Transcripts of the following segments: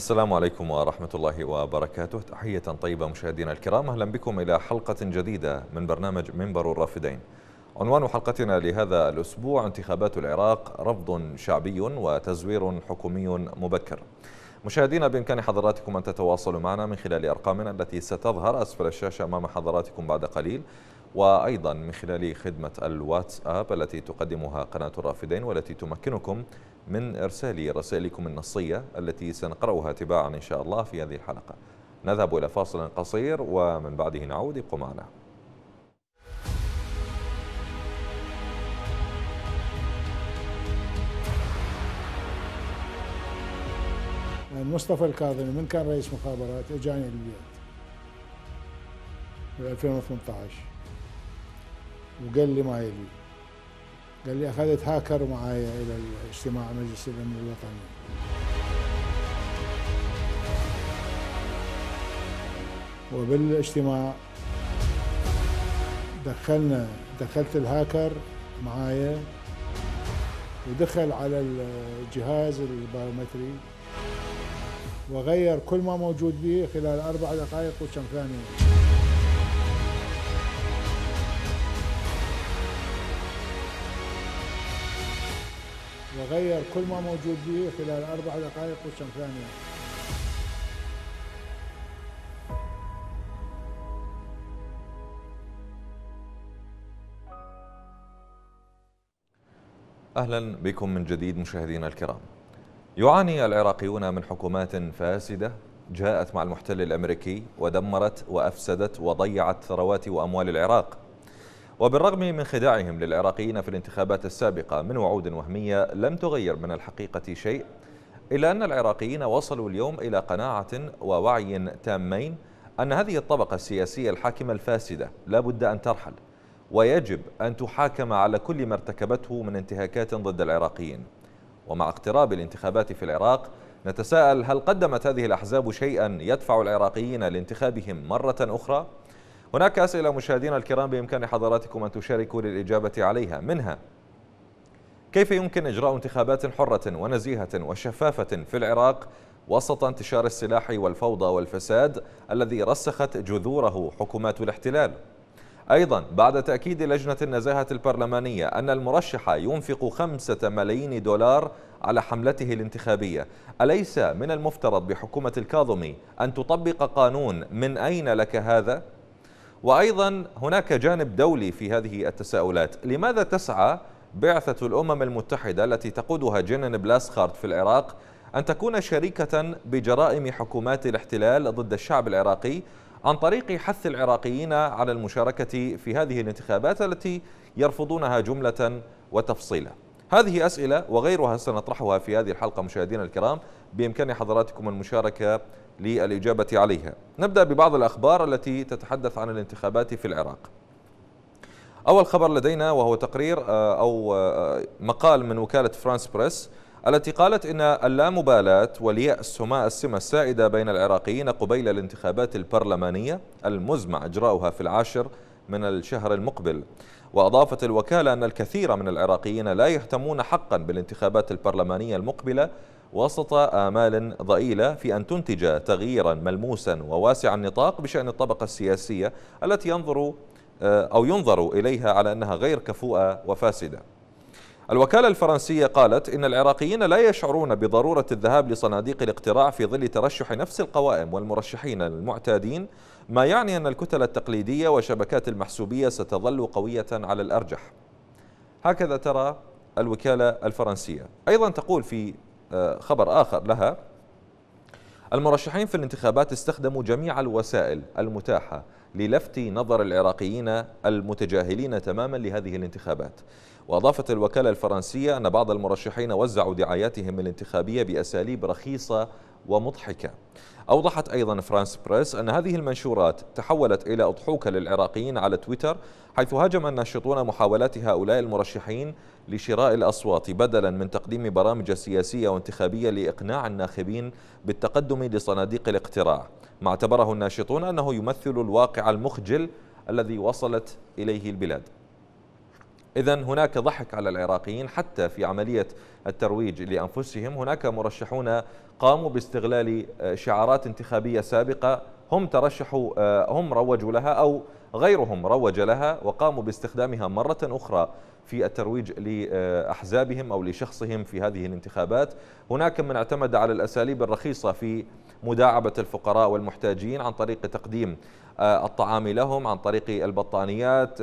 السلام عليكم ورحمة الله وبركاته. تحية طيبة مشاهدينا الكرام. أهلا بكم إلى حلقة جديدة من برنامج منبر الرافدين. عنوان حلقتنا لهذا الأسبوع انتخابات العراق رفض شعبي وتزوير حكومي مبكر. مشاهدينا بإمكان حضراتكم أن تتواصلوا معنا من خلال أرقامنا التي ستظهر أسفل الشاشة أمام حضراتكم بعد قليل وأيضا من خلال خدمة الواتساب التي تقدمها قناة الرافدين والتي تمكنكم من إرسال رسائلكم النصية التي سنقرأها تباعا إن شاء الله في هذه الحلقة. نذهب إلى فاصل قصير ومن بعده نعود ابقوا معنا. مصطفى الكاظمي من كان رئيس مخابرات إجاني البيت في 2018 وقال لي ما يبي قال لي أخذت هاكر معايا إلى الاجتماع مجلس الأمن الوطني. وبالاجتماع دخلنا دخلت الهاكر معايا ودخل على الجهاز البايومتري وغير كل ما موجود به خلال أربع دقائق وكم ثانية. وغير كل ما موجود به خلال أربع دقائق وكم ثانية. أهلا بكم من جديد مشاهدينا الكرام. يعاني العراقيون من حكومات فاسدة جاءت مع المحتل الأمريكي ودمرت وأفسدت وضيعت ثروات وأموال العراق. وبالرغم من خداعهم للعراقيين في الانتخابات السابقة من وعود وهمية لم تغير من الحقيقة شيء إلا أن العراقيين وصلوا اليوم إلى قناعة ووعي تامين أن هذه الطبقة السياسية الحاكمة الفاسدة لا بد أن ترحل ويجب أن تحاكم على كل ما ارتكبته من انتهاكات ضد العراقيين ومع اقتراب الانتخابات في العراق نتساءل هل قدمت هذه الأحزاب شيئا يدفع العراقيين لانتخابهم مرة أخرى؟ هناك أسئلة مشاهدينا الكرام بإمكان حضراتكم أن تشاركوا للإجابة عليها. منها كيف يمكن إجراء انتخابات حرة ونزيهة وشفافة في العراق وسط انتشار السلاح والفوضى والفساد الذي رسخت جذوره حكومات الاحتلال؟ أيضا بعد تأكيد لجنة النزاهة البرلمانية أن المرشح ينفق خمسة ملايين دولار على حملته الانتخابية. أليس من المفترض بحكومة الكاظمي أن تطبق قانون من أين لك هذا؟ وأيضا هناك جانب دولي في هذه التساؤلات. لماذا تسعى بعثة الأمم المتحدة التي تقودها جينن بلاسخارت في العراق أن تكون شريكة بجرائم حكومات الاحتلال ضد الشعب العراقي عن طريق حث العراقيين على المشاركة في هذه الانتخابات التي يرفضونها جملة وتفصيلا؟ هذه أسئلة وغيرها سنطرحها في هذه الحلقة مشاهدينا الكرام. بإمكان حضراتكم المشاركة للإجابة عليها. نبدأ ببعض الأخبار التي تتحدث عن الانتخابات في العراق. أول خبر لدينا وهو تقرير أو مقال من وكالة فرانس بريس التي قالت إن اللامبالاة واليأس هما السمة السائدة بين العراقيين قبيل الانتخابات البرلمانية المزمع إجراؤها في العاشر من الشهر المقبل. وأضافت الوكالة أن الكثير من العراقيين لا يهتمون حقا بالانتخابات البرلمانية المقبلة وسط آمال ضئيلة في أن تنتج تغييرا ملموسا وواسع النطاق بشأن الطبقة السياسية التي ينظر أو ينظر إليها على أنها غير كفؤة وفاسدة. الوكالة الفرنسية قالت إن العراقيين لا يشعرون بضرورة الذهاب لصناديق الاقتراع في ظل ترشح نفس القوائم والمرشحين المعتادين ما يعني أن الكتل التقليدية وشبكات المحسوبية ستظل قوية على الأرجح. هكذا ترى الوكالة الفرنسية. أيضا تقول في خبر آخر لها. المرشحين في الانتخابات استخدموا جميع الوسائل المتاحة للفت نظر العراقيين المتجاهلين تماما لهذه الانتخابات. وأضافت الوكالة الفرنسية أن بعض المرشحين وزعوا دعاياتهم الانتخابية بأساليب رخيصة ومضحكة. أوضحت أيضا فرانس بريس أن هذه المنشورات تحولت إلى أضحوكة للعراقيين على تويتر حيث هاجم الناشطون محاولات هؤلاء المرشحين لشراء الأصوات بدلا من تقديم برامج سياسية وانتخابية لإقناع الناخبين بالتقدم لصناديق الاقتراع ما اعتبره الناشطون أنه يمثل الواقع المخجل الذي وصلت إليه البلاد. إذا هناك ضحك على العراقيين حتى في عملية الترويج لأنفسهم. هناك مرشحون قاموا باستغلال شعارات انتخابية سابقة. هم ترشحوا آه، هم روجوا لها أو غيرهم روج لها وقاموا باستخدامها مرة أخرى في الترويج لأحزابهم أو لشخصهم في هذه الانتخابات. هناك من اعتمد على الأساليب الرخيصة في مداعبة الفقراء والمحتاجين عن طريق تقديم الطعام لهم عن طريق البطانيات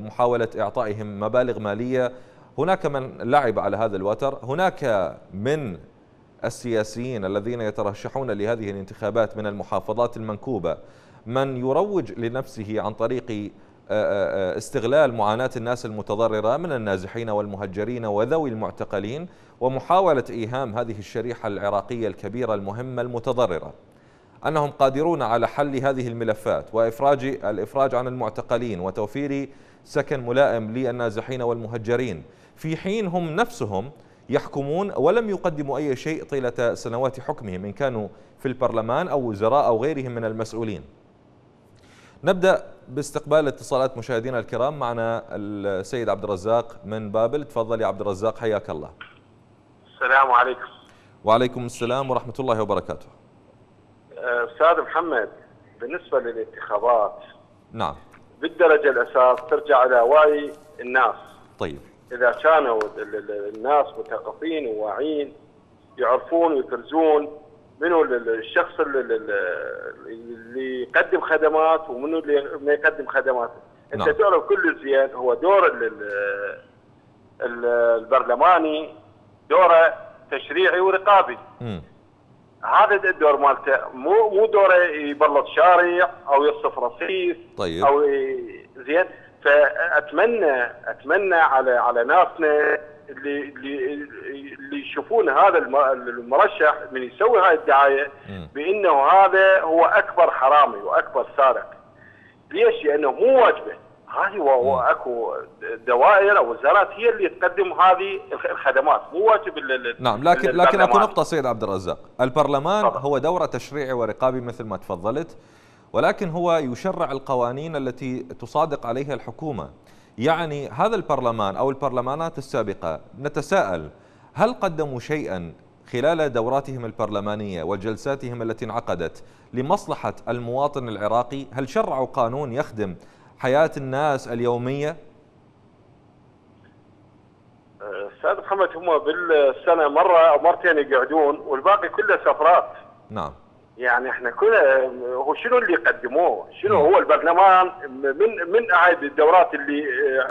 محاولة إعطائهم مبالغ مالية. هناك من لعب على هذا الوتر. هناك من السياسيين الذين يترشحون لهذه الانتخابات من المحافظات المنكوبة من يروج لنفسه عن طريق آه، آه، آه، استغلال معاناة الناس المتضررة من النازحين والمهجرين وذوي المعتقلين ومحاولة إيهام هذه الشريحة العراقية الكبيرة المهمة المتضررة. أنهم قادرون على حل هذه الملفات وإفراج الإفراج عن المعتقلين وتوفير سكن ملائم للنازحين والمهجرين. في حين هم نفسهم يحكمون ولم يقدموا أي شيء طيلة سنوات حكمهم إن كانوا في البرلمان أو وزراء أو غيرهم من المسؤولين. نبدأ باستقبال اتصالات مشاهدينا الكرام. معنا السيد عبد الرزاق من بابل. تفضل يا عبد الرزاق حياك الله. السلام عليكم. وعليكم السلام ورحمة الله وبركاته. أستاذ محمد بالنسبة للانتخابات نعم. بالدرجة الأساس ترجع إلى وعي الناس. طيب. إذا كانوا الناس مثقفين وواعيين يعرفون ويفرزون منو الشخص اللي يقدم خدمات ومنو اللي ما يقدم خدمات. أنت نعم. تعرف كل زين هو دور البرلماني دوره تشريعي ورقابي. م. هذا الدور مالته مو مو دوره يبلط شارع أو يصف رصيف طيب. أو زين فأتمنى أتمنى على على ناسنا اللي اللي اللي يشوفون هذا المرشح من يسوي هاي الدعاية بإنه هذا هو أكبر حرامي وأكبر سارق. ليش؟ لأنه مو واجبه. هذه هو أكو دوائر أو وزارات هي اللي تقدم هذه الخدمات مو واجب نعم لكن لكن أكو نقطة سيد عبد الرزاق. البرلمان طبعا. هو دورة تشريعي ورقابي مثل ما تفضلت ولكن هو يشرع القوانين التي تصادق عليها الحكومة. يعني هذا البرلمان أو البرلمانات السابقة نتساءل هل قدموا شيئا خلال دوراتهم البرلمانية وجلساتهم التي انعقدت لمصلحة المواطن العراقي؟ هل شرعوا قانون يخدم حياة الناس اليومية؟ أستاذ محمد هم بالسنة مرة أو مرتين يقعدون والباقي كله سفرات نعم يعني إحنا كنا هو شنو اللي قدموه؟ شنو هو البرلمان من من هاي الدورات اللي أه،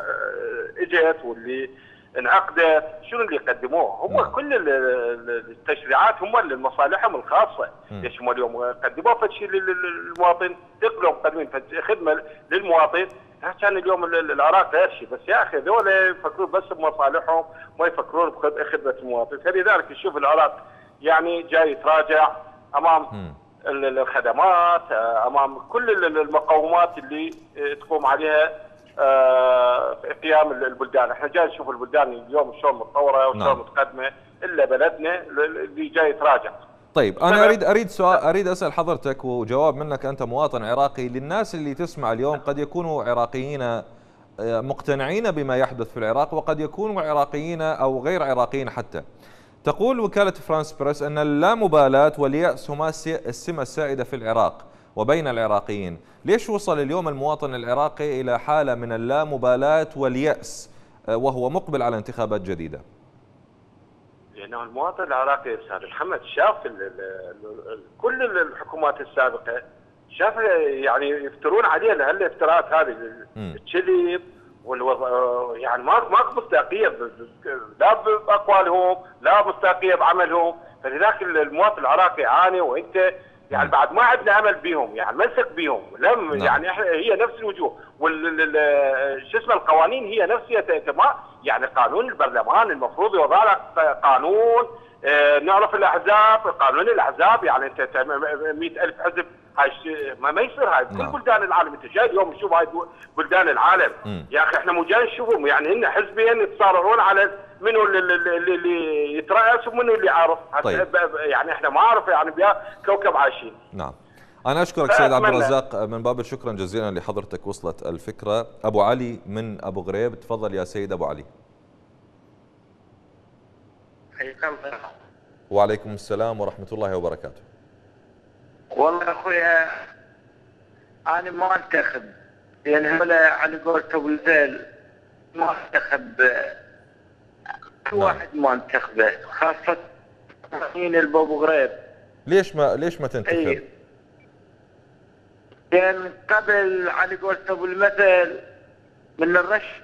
إجت واللي انعقدت شنو اللي قدموه؟ هم نعم. كل التشريعات هم لمصالحهم الخاصة، ليش هم اليوم قدموا فد شيء للمواطن، تقلوا مقدمين خدمة للمواطن، كان اليوم العراق غير شيء، بس يا أخي ذولا يفكرون بس بمصالحهم ما يفكرون بخدمة المواطن، فلذلك نشوف العراق يعني جاي يتراجع أمام الخدمات أمام كل المقومات اللي تقوم عليها آه، قيام البلدان، إحنا جاي نشوف البلدان اليوم شلون متطورة وشلون نعم. متقدمة إلا بلدنا اللي جاي يتراجع. طيب أنا اريد أريد سؤال أريد أسأل حضرتك وجواب منك أنت مواطن عراقي للناس اللي تسمع اليوم قد يكونوا عراقيين آه، مقتنعين بما يحدث في العراق وقد يكونوا عراقيين أو غير عراقيين حتى. تقول وكالة فرانس بريس أن اللامبالاة واليأس هما السمة السائدة في العراق وبين العراقيين. ليش وصل اليوم المواطن العراقي إلى حالة من اللامبالاة واليأس آه، وهو مقبل على انتخابات جديدة؟ لأنه المواطن العراقي أستاذ محمد شاف ال ال كل الحكومات السابقة شاف يعني يفترون علينا هالافتراءات هذه الكذب والوضع يعني ما ماكو مصداقية لا بأقوالهم لا مصداقية بعملهم. فلذلك المواطن العراقي يعاني وإنت يعني بعد ما عندنا أمل بهم يعني نثق بهم لم نعم. يعني إحنا هي نفس الوجوه. وال شو اسمه القوانين هي نفسها ما يعني قانون البرلمان المفروض يوضع لك قانون آه نعرف الأحزاب قانون الأحزاب يعني أنت 100000 حزب هاي ما, ما يصير هاي. كل نعم. بلدان العالم. أنت جاي اليوم تشوف هاي بلدان العالم. م. يا أخي إحنا مو جاي نشوفهم. يعني هن حزبين يتصارعون على منو اللي, اللي يترأس ومنو اللي يعرف. طيب. يعني إحنا ما اعرف يعني بيا كوكب عايشين. نعم. أنا أشكرك سيد عبد الرزاق من باب شكرا جزيلا لحضرتك وصلت الفكرة. أبو علي من أبو غريب. تفضل يا سيد أبو علي. وعليكم السلام ورحمة الله وبركاته. والله أخويا أنا ما أنتخب. يعني هلا على الزيل ما نعم. واحد ما انتخبه خاصة المسؤولين البابو غريب ليش ما ليش ما تنتخب؟ اي يعني قبل على قولة ابو المثل من الرش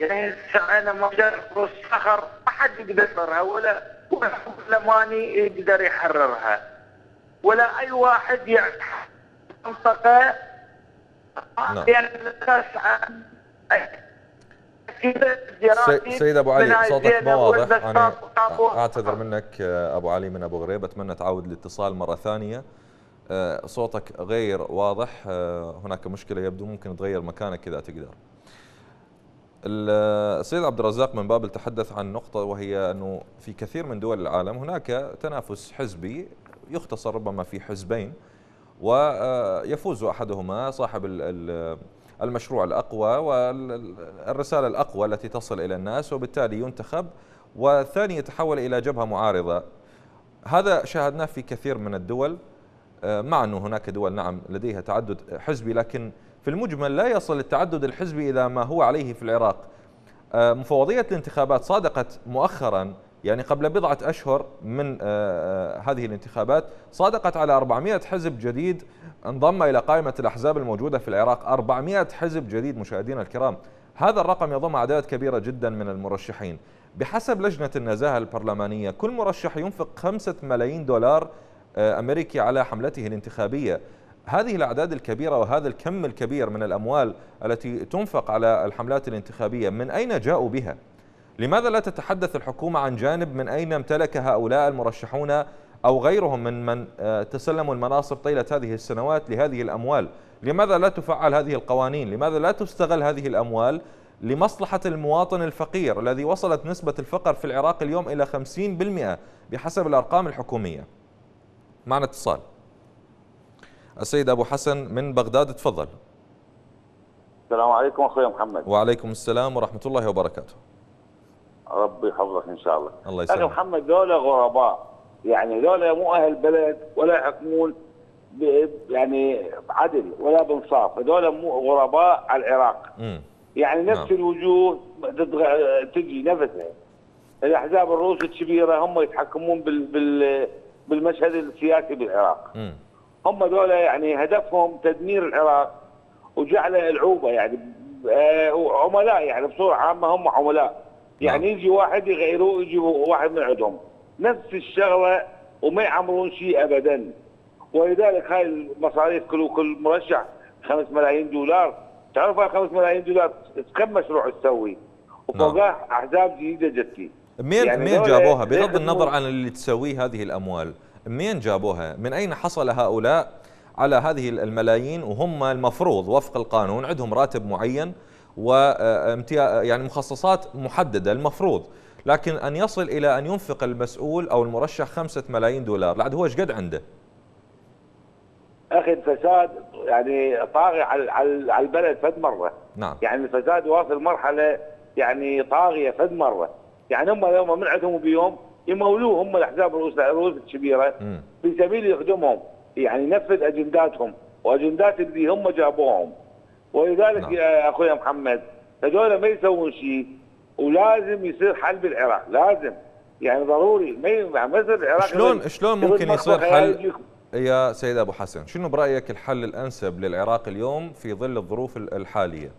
يعني هسه أنا ما أقدر الصخر ما حد يقدر يحررها ولا ولا برلماني يقدر يحررها. ولا أي واحد يعرف منطقة. نعم. يعني الاساس عن سي- سيد أبو علي صوتك ما واضح. أنا. أعتذر منك آه، أبو علي من أبو غريب. أتمنى تعاود الاتصال مرة ثانية. آه، صوتك غير واضح. آه، هناك مشكلة يبدو ممكن تغير مكانك إذا تقدر. ال- السيد عبد الرزاق من باب تحدث عن نقطة وهي أنه في كثير من دول العالم هناك تنافس حزبي يختصر ربما في حزبين ويفوز أحدهما صاحب المشروع الأقوى والرسالة الأقوى التي تصل إلى الناس وبالتالي ينتخب والثاني يتحول إلى جبهة معارضة. هذا شاهدناه في كثير من الدول. آه، مع أنه هناك دول نعم لديها تعدد حزبي لكن في المجمل لا يصل التعدد الحزبي إلى ما هو عليه في العراق. آه، مفوضية الانتخابات صادقت مؤخرا يعني قبل بضعة أشهر من آه، آه، هذه الانتخابات صادقت على 400 حزب جديد انضم إلى قائمة الأحزاب الموجودة في العراق 400 حزب جديد مشاهدينا الكرام. هذا الرقم يضم أعداد كبيرة جدا من المرشحين. بحسب لجنة النزاهة البرلمانية كل مرشح ينفق خمسة ملايين دولار آه، أمريكي على حملته الانتخابية. هذه الأعداد الكبيرة وهذا الكم الكبير من الأموال التي تنفق على الحملات الانتخابية من أين جاءوا بها؟ لماذا لا تتحدث الحكومة عن جانب من أين امتلك هؤلاء المرشحون أو غيرهم من من آه، تسلموا المناصب طيلة هذه السنوات لهذه الأموال؟ لماذا لا تفعل هذه القوانين؟ لماذا لا تستغل هذه الأموال لمصلحة المواطن الفقير الذي وصلت نسبة الفقر في العراق اليوم إلى 50% بحسب الأرقام الحكومية؟ معنا اتصال. السيد أبو حسن من بغداد تفضل. السلام عليكم أخوي محمد. وعليكم السلام ورحمة الله وبركاته. ربي يحفظك إن شاء الله. الله أخي يسلمك. محمد دولة غرباء. يعني دولة مو أهل بلد ولا يحكمون يعني بعدل ولا بانصاف. هذول مو غرباء على العراق. مم. يعني نفس نعم. الوجوه تتغ- تجي نفسها. الأحزاب الروس الكبيرة هم يتحكمون بال بال بالمشهد السياسي بالعراق. مم. هم دول يعني هدفهم تدمير العراق وجعل العوبة يعني آه، عملاء يعني بصورة عامة هم عملاء. يعني يجي واحد يغيروه يجي واحد من عندهم. نفس الشغلة وما يعمرون شيء ابدا. ولذلك هاي المصاريف كل كل مرشح 5 ملايين دولار. تعرف هاي 5 ملايين دولار كم مشروع تسوي؟ وفوقها أحزاب جديدة جتي. مين يعني مين جابوها؟ بغض النظر عن اللي تسويه هذه الأموال. مين جابوها؟ من أين حصل هؤلاء على هذه الملايين؟ وهم المفروض وفق القانون عندهم راتب معين. وامتياز يعني مخصصات محددة المفروض لكن أن يصل إلى أن ينفق المسؤول أو المرشح خمسة ملايين دولار لا هو إيش قد عنده؟ أخي الفساد يعني طاغي على على البلد فد مرة. نعم. يعني الفساد واصل مرحلة يعني طاغية فد مرة. يعني هم يوم من عندهم بيوم يمولوه هم الأحزاب الروس الكبيرة. في سبيل يخدمهم. يعني ينفذ أجنداتهم وأجندات اللي هم جابوهم. ولذلك نعم. يا أخوي محمد هذول ما يسوون شيء ولازم يصير حل بالعراق لازم. يعني ضروري ما ي- ما يصير العراق شلون شلون ممكن يصير حل؟ يا سيد أبو حسن شنو برأيك الحل الأنسب للعراق اليوم في ظل الظروف الحالية؟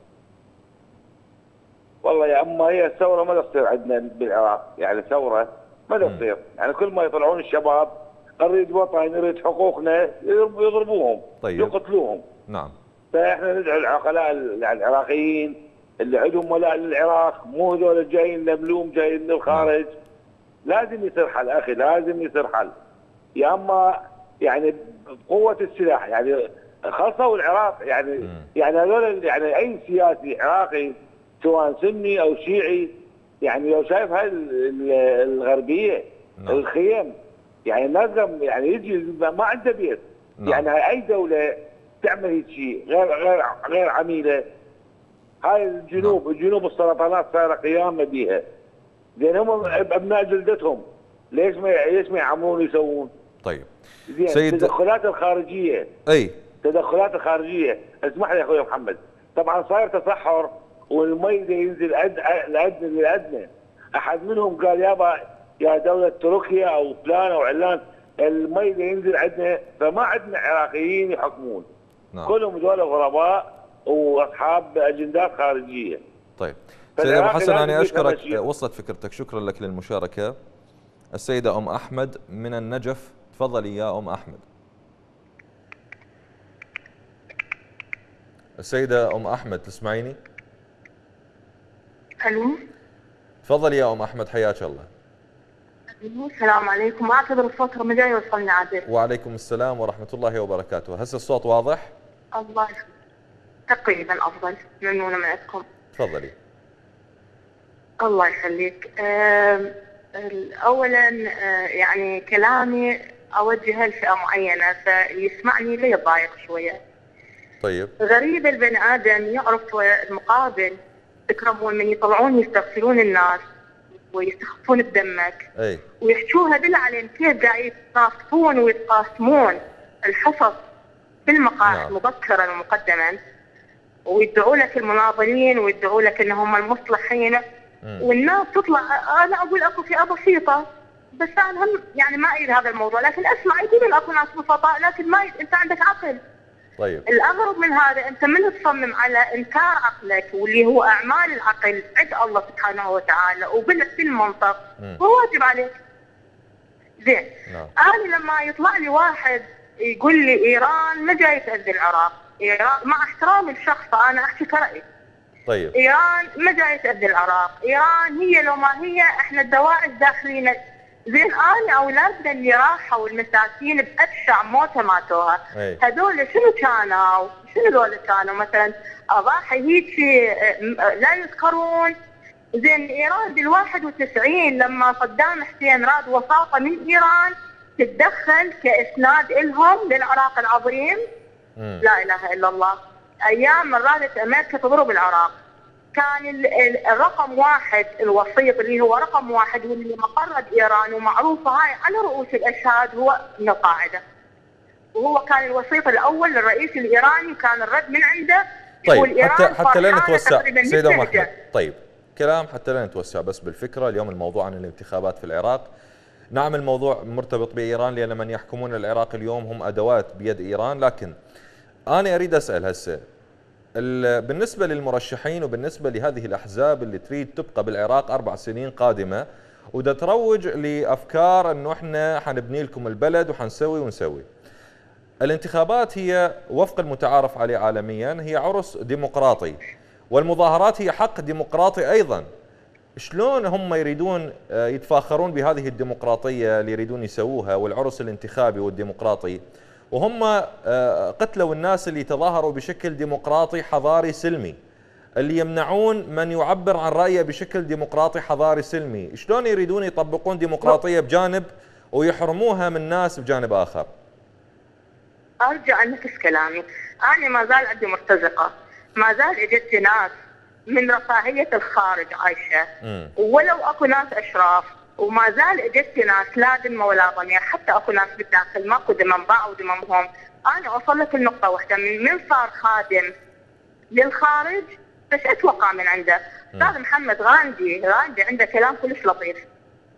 والله يا أما هي الثورة ما تصير عندنا بالعراق يعني ثوره ما. تصير. يعني كل ما يطلعون الشباب نريد وطن نريد حقوقنا يضرب- يضربوهم طيب. يقتلوهم. نعم. فإحنا ندعو العقلاء ال- العراقيين اللي عندهم ولاء للعراق مو هذول جايين لملوم جايين من الخارج لازم يصير حل أخي لازم يصير حل يا أما يعني بقوة السلاح يعني خاصة العراق يعني. يعني هذول يعني أي سياسي عراقي سواء سني أو شيعي يعني لو شايف هاي ال- ال- الغربية نعم. الخيم يعني قام- يعني يجي ما عنده بيت نعم. يعني أي دولة تعمل هيك شيء غير غير غير عميلة. هاي الجنوب نعم. الجنوب السرطانات صايرة قيامة بيها. زين هم أبناء جلدتهم. ليش ما ليش ما يعمرون يسوون؟ طيب. زين سيد- التدخلات الخارجية. أي. التدخلات الخارجية. اسمح لي يا أخوي محمد. طبعا صاير تصحر والمي ينزل أد- لأدنى لأدنى. أحد منهم قال يابا يا دولة تركيا أو فلان أو علان المي ينزل عندنا فما عندنا عراقيين يحكمون. نعم. كلهم دول غرباء وأصحاب أجندات خارجية. طيب. سيد أبو حسن أنا أشكرك. وصلت فكرتك. شكرا لك للمشاركة. السيدة أم أحمد من النجف. تفضلي يا أم أحمد. السيدة أم أحمد تسمعيني؟ ألو؟ تفضلي يا أم أحمد حياك الله. السلام عليكم. أعتذر الصوت ما جاي يوصلني عادل وعليكم السلام ورحمة الله وبركاته. هسه الصوت واضح؟ الله. تقريبا أفضل. ممنونه من عندكم تفضلي. الله يخليك. اولا آه، يعني كلامي اوجهه لفئة معينة فاللي يسمعني لا شوية. طيب. غريب البني آدم يعرف المقابل. تكرمون من يطلعون يستغفلون الناس. ويستخفون بدمك. أي. ويحكوها بالعلن كيف قاعد يتناصفون ويتقاسمون الحصص بالمقاعد نعم. مبكرا ومقدما. ويدعوا لك المناضلين ويدعوا لك انهم المصلحين. والناس تطلع أنا أقول أكو فئة بسيطة بس أنا هم يعني ما أريد هذا الموضوع لكن أسمع يقولون أكو ناس بسطاء لكن ما أنت عندك عقل. طيب. الاغرب من هذا أنت من تصمم على إنكار عقلك واللي هو أعمال العقل عند الله سبحانه وتعالى. وبال- بالمنطق مم. هو واجب عليك. زين. نعم. أنا لما يطلع لي واحد يقول لي إيران ما جاي تأذي العراق، إيران مع احترامي لشخصه أنا أحكي كرأيي، طيب. إيران ما جاي تأذي العراق، إيران هي لو ما هي إحنا الدواعش داخلين زين انا اولادنا اللي راحوا المساكين بأبشع موتة ماتوها، هذول شنو كانوا؟ شنو هذول كانوا؟ مثلا أضاحي هيك لا يذكرون. زين إيران بال 91 لما صدام حسين راد وساطة من إيران تتدخل كإسناد لهم للعراق العظيم. لا إله إلا الله. أيام من رادت أمريكا تضرب العراق. كان ال- ال- الرقم واحد الوسيط اللي هو رقم واحد واللي مقرد إيران ومعروفه هاي على رؤوس الأشهاد هو من القاعده. وهو كان الوسيط الأول للرئيس الإيراني كان الرد من عنده طيب حتى حتى لا نتوسع سيدة. أحمد طيب كلام حتى لا نتوسع بس بالفكرة اليوم الموضوع عن الانتخابات في العراق نعم الموضوع مرتبط بإيران لأن من يحكمون العراق اليوم هم أدوات بيد إيران لكن أنا أريد أسأل هسه ال- بالنسبة للمرشحين وبالنسبة لهذه الأحزاب اللي تريد تبقى بالعراق أربع سنين قادمة ودا تروج لأفكار إنه إحنا حنبني لكم البلد وحنسوي ونسوي. الانتخابات هي وفق المتعارف عليه عالميا هي عرس ديمقراطي والمظاهرات هي حق ديمقراطي أيضا. شلون هم يريدون آه، يتفاخرون بهذه الديمقراطية اللي يريدون يسووها والعرس الانتخابي والديمقراطي؟ وهم آه، قتلوا الناس اللي تظاهروا بشكل ديمقراطي حضاري سلمي. اللي يمنعون من يعبر عن رأيه بشكل ديمقراطي حضاري سلمي. شلون يريدون يطبقون ديمقراطية بجانب ويحرموها من ناس بجانب آخر؟ أرجع انفس كلامي، أنا ما زال عندي مرتزقة، ما زال اجت ناس من رفاهية الخارج عايشة. مم. ولو أكو ناس أشراف وما زال اجت ناس لا ذمة ولا ضمير حتى أكو ناس بالداخل ماكو ذمم باعوا ذممهم، أنا اوصل لك النقطة واحدة من من صار خادم للخارج بس أتوقع من عنده، أستاذ محمد غاندي غاندي عنده كلام كلش لطيف.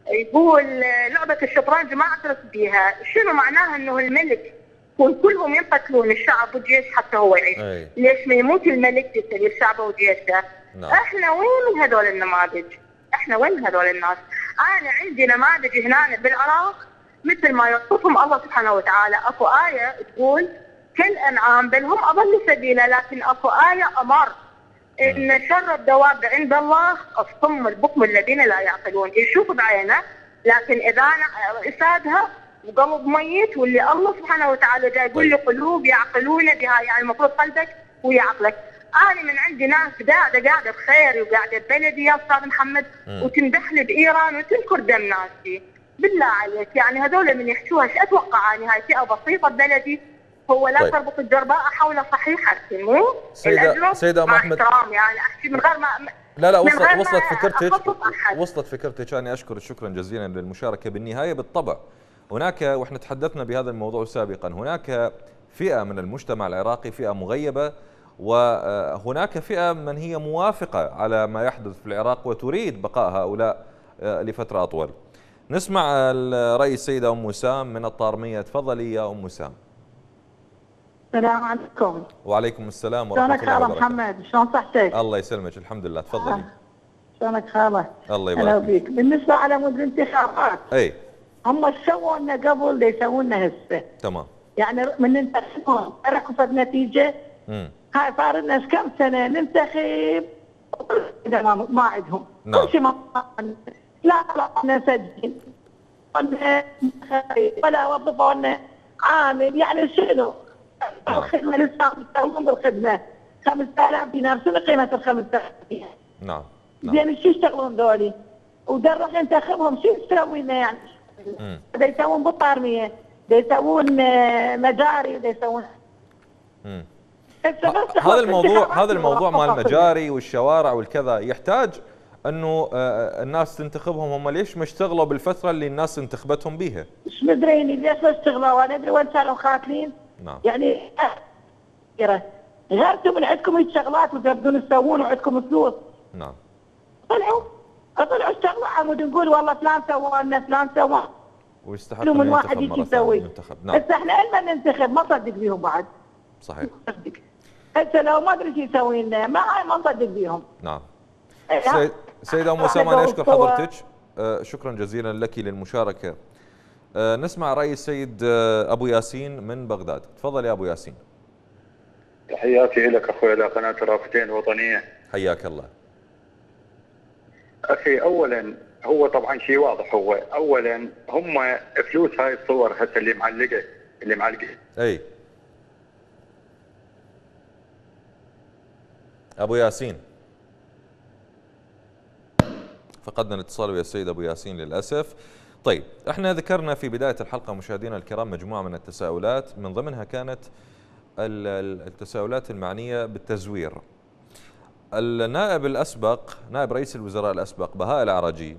يقول لعبة الشطرنج ما أعترف بها، شنو معناها إنه الملك يكون كلهم ينقتلون الشعب والجيش حتى هو يعيش، أي. ليش ما يموت الملك يستلي شعبه وجيشه؟ نعم. إحنا وين من هذول النماذج؟ إحنا وين هذول الناس؟ أنا عندي نماذج هنا بالعراق مثل ما يوصفهم الله سبحانه وتعالى، اكو آية تقول كالأنعام بل هم أضل سبيلا لكن اكو آية أمر. إن شر الدواب عند الله الصم البكم الذين لا يعقلون، يشوف بعينه. لكن إذا أنا إفادها وقلب ميت واللي الله سبحانه وتعالى جاي يقول لي قلوب يعقلون بها يعني المفروض قلبك ويا عقلك. أنا من عندي ناس قاعدة قاعدة بخيري وقاعدة ببلدي يا أستاذ محمد مم. وتمدح لي بإيران وتنكر دم ناسي. بالله عليك يعني هذول من يحكوها إيش أتوقع اني هاي فئة بسيطة ببلدي هو لا طيب. تربط الجرباء حول صحيحتي مو سيدة- سيدة أحمد. احترام يعني أحكي من غير ما لا لا وصلت وصلت فكرتك. وصلت فكرتك أنا أشكرك شكرا جزيلا للمشاركة بالنهاية بالطبع هناك وإحنا تحدثنا بهذا الموضوع سابقا هناك فئة من المجتمع العراقي فئة مغيبة وهناك فئة من هي موافقة على ما يحدث في العراق وتريد بقاء هؤلاء آه، لفترة أطول. نسمع الرأي السيدة أم وسام من الطارمية. تفضلي يا أم وسام. السلام عليكم. وعليكم السلام ورحمة شلونك الله وبركاته. محمد؟ شلون صحتك؟ الله يسلمك الحمد لله. تفضلي. شلونك خالة؟ الله يبارك فيك. بيك بالنسبة على مود الانتخابات أي. هم إيش سووا لنا قبل يسووا لنا هسه. تمام. يعني من ننتخبهم ركضت نتيجه امم صار لنا كم سنة ننتخب؟ إذا ما ما عندهم. نعم. كل شيء ما لا لا نسجل ولا وظفوا لنا عامل. يعني شنو؟ الخدمة لسه يشتغلون بالخدمه 5000 دينار. شنو قيمة ال 5000 دينار؟ نعم نعم. زين شو يشتغلون ذولي؟ ودرخ ينتخبهم. شو يسوي لنا يعني؟ دا يسوون بالطارميه دا يسوون آه، مجاري دا يسوون هذا الموضوع هذا الموضوع مال. المجاري والشوارع والكذا. يحتاج أنه آه، الناس تنتخبهم. هم ليش ما اشتغلوا بالفترة اللي الناس انتخبتهم بيها؟ مش مدريني ليش ما اشتغلوا. أنا أدري وين كانوا خاتلين نعم. يعني كثيرة. غيرتوا من عندكم هيك شغلات وتبدون تسوون وعندكم فلوس. نعم. طلعوا. طلعوا اشتغلوا. عمود نقول والله فلان سوى لنا فلان سوى. ويستحق من واحد يجي يسوي؟ نعم. هسه إحنا لما ننتخب ما نصدق بيهم بعد. صحيح. هسه لو ما أدري شو يسوي لنا ما هاي ما نصدق بيهم نعم. إيه، سيد سيدة ام اسامه أنا جو أشكر سوا. حضرتك. آه، شكرا جزيلا لك للمشاركة. آه، نسمع رأي السيد آه، أبو ياسين من بغداد. تفضل يا أبو ياسين. تحياتي لك أخوي إلى قناة رافدين الوطنية. حياك الله. أخي اولا هو طبعا شيء واضح. هو اولا هم فلوس هاي الصور هسه اللي معلقه اللي معلقة. أي. أبو ياسين. فقدنا الاتصال ويا السيد أبو ياسين للأسف. طيب إحنا ذكرنا في بداية الحلقة مشاهدينا الكرام مجموعة من التساؤلات. من ضمنها كانت ال- ال- التساؤلات المعنية بالتزوير. النائب الأسبق نائب رئيس الوزراء الأسبق بهاء العراجي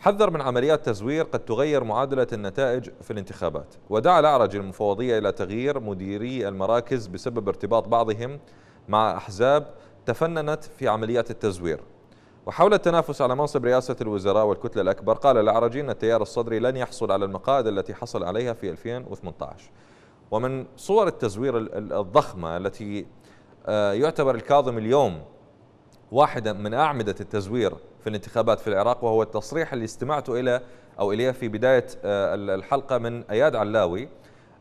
حذر من عمليات تزوير قد تغير معادلة النتائج في الانتخابات ودعا الأعرج المفوضية إلى تغيير مديري المراكز بسبب ارتباط بعضهم مع أحزاب تفننت في عمليات التزوير. وحول التنافس على منصب رئاسة الوزراء والكتلة الأكبر قال الأعرجي أن التيار الصدري لن يحصل على المقاعد التي حصل عليها في 2018 ومن صور التزوير ال- ال- الضخمة التي آه، يعتبر الكاظم اليوم واحدة من أعمدة التزوير في الانتخابات في العراق وهو التصريح اللي استمعت إلى أو إليه في بداية آه، الحلقة من أياد علاوي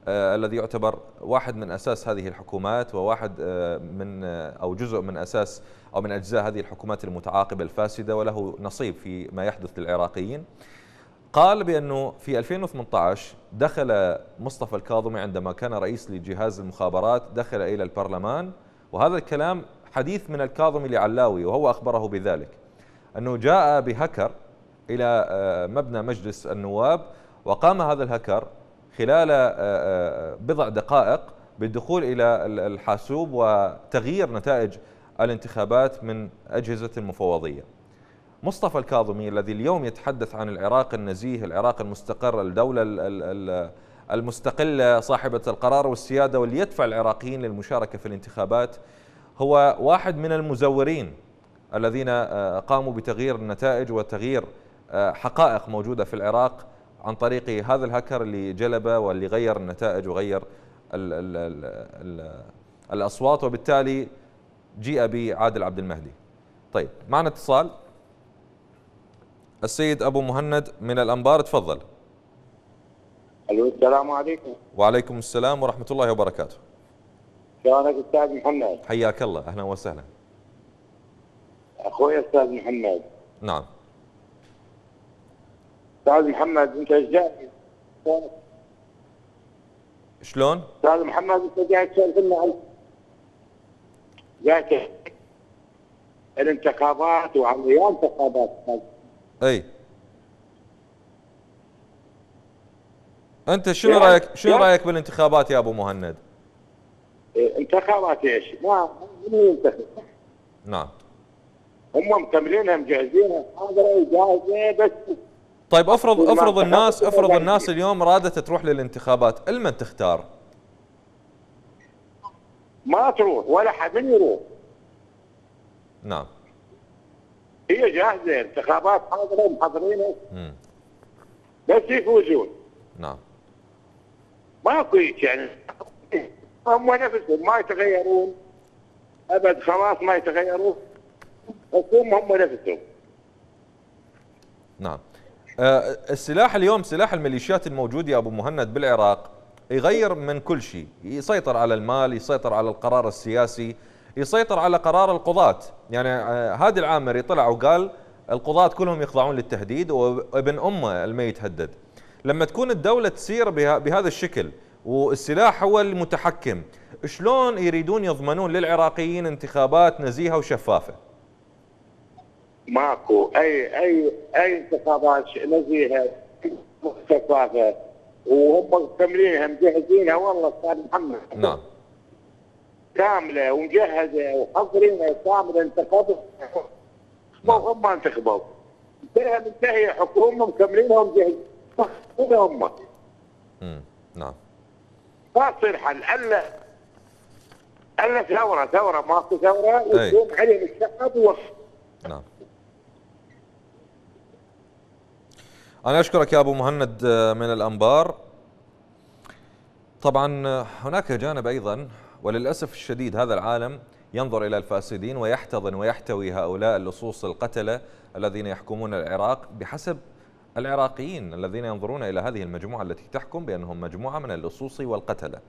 الذي يعتبر واحد من أساس هذه الحكومات وواحد آه، من آه، أو جزء من أساس أو من أجزاء هذه الحكومات المتعاقبة الفاسدة وله نصيب في ما يحدث للعراقيين. قال بأنه في 2018 دخل مصطفى الكاظمي عندما كان رئيس لجهاز المخابرات دخل إلى البرلمان وهذا الكلام حديث من الكاظمي لعلاوي وهو أخبره بذلك. أنه جاء بهكر آه، مبنى مجلس النواب وقام هذا الهكر خلال آه، آه، بضع دقائق بالدخول إلى ال- الحاسوب وتغيير نتائج الانتخابات من أجهزة المفوضية. مصطفى الكاظمي الذي اليوم يتحدث عن العراق النزيه العراق المستقر الدولة ال- ال- ال- المستقلة صاحبة القرار والسيادة واللي يدفع العراقيين للمشاركة في الانتخابات هو واحد من المزورين الذين آه، قاموا بتغيير النتائج وتغيير حقائق موجودة في العراق. عن طريق هذا الهكر اللي جلب واللي غير النتائج وغير ال ال ال ال الأصوات وبالتالي جيء بعادل عبد المهدي. طيب معنا اتصال. السيد أبو مهند من الأنبار تفضل. ألو السلام عليكم. وعليكم السلام ورحمة الله وبركاته. شلونك أستاذ محمد؟ حياك الله. أهلا وسهلا. أخوي أستاذ محمد. نعم. أستاذ محمد انت إيش جاي؟ شلون؟ أستاذ محمد انت جاي تسولف لنا عن جاي الانتخابات وعمليات انتخابات أي أنت شنو يعني- رأيك شنو رأيك بالانتخابات يا أبو مهند؟ انتخابات إيش؟ ما من ينتخب نعم هم مكملينها مجهزينها حاضره جاهزه بس طيب افرض أفرض الناس أفرض الناس. اليوم رادت تروح للانتخابات المن تختار؟ ما تروح ولا حد من يروح. نعم. هي جاهزة انتخابات حاضره محضرينها. بس يفوزون. نعم. ماكو هيك يعني. هم نفسهم ما يتغيرون. أبد خلاص ما يتغيرون. بس هم هم نفسهم. نعم. السلاح اليوم سلاح الميليشيات الموجود يا أبو مهند بالعراق يغير من كل شيء. يسيطر على المال يسيطر على القرار السياسي يسيطر على قرار القضاة. يعني آه، هادي العامري طلع وقال القضاة كلهم يخضعون للتهديد وابن أمه المي يتهدد لما تكون الدولة تسير بهذا الشكل والسلاح هو المتحكم شلون يريدون يضمنون للعراقيين انتخابات نزيهة وشفافة؟ ماكو أي أي أي انتخابات نزيهه شفافه وهم مكملينها مجهزينها. والله أستاذ محمد. نعم. كاملة ومجهزة وحاضرينها كاملة انتخابات هم ما انتخبوا. انتهى منتهيه حكومة مكملينها ومجهزين هم. نعم. ما تصير حل. إلا إلا ثورة ثورة. ماكو ثورة. أي. وتقوم عليهم الشعب ووصل. نعم. أنا أشكرك يا أبو مهند آه، من الأنبار. طبعا آه، هناك جانب أيضا وللأسف الشديد هذا العالم ينظر إلى الفاسدين ويحتضن ويحتوي هؤلاء اللصوص القتلة الذين يحكمون العراق بحسب العراقيين الذين ينظرون إلى هذه المجموعة التي تحكم بأنهم مجموعة من اللصوص والقتلة.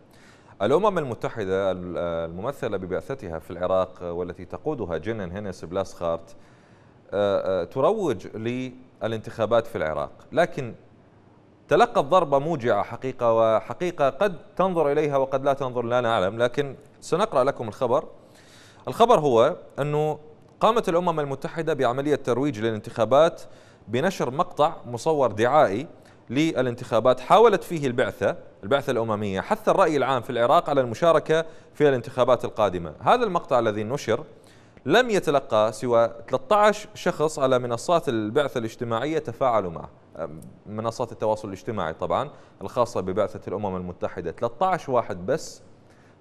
الأمم المتحدة الممثلة ببعثتها في العراق والتي تقودها جنن هينس بلاسخارت آه، آه، تروج للانتخابات في العراق. لكن تلقت ضربة موجعة حقيقة وحقيقة قد تنظر إليها وقد لا تنظر لا نعلم. لكن سنقرأ لكم الخبر. الخبر هو أنه قامت الأمم المتحدة بعملية ترويج للانتخابات بنشر مقطع مصور دعائي للانتخابات. حاولت فيه البعثة البعثة الأممية حث الرأي العام في العراق على المشاركة في الانتخابات القادمة. هذا المقطع الذي نشر لم يتلقى سوى 13 شخص على منصات البعثة الاجتماعية تفاعلوا معه. منصات التواصل الاجتماعي طبعا الخاصة ببعثة الأمم المتحدة. 13 واحد بس